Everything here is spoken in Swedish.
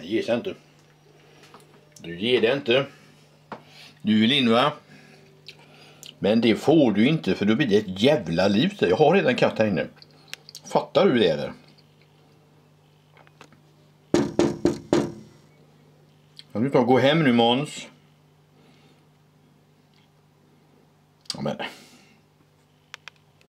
Den ger sig inte. Du ger det inte. Du vill in va? Men det får du inte för då blir det ett jävla liv Jag har redan katt här inne. Fattar du det eller? Kan du ta och gå hem nu Måns? Ja, men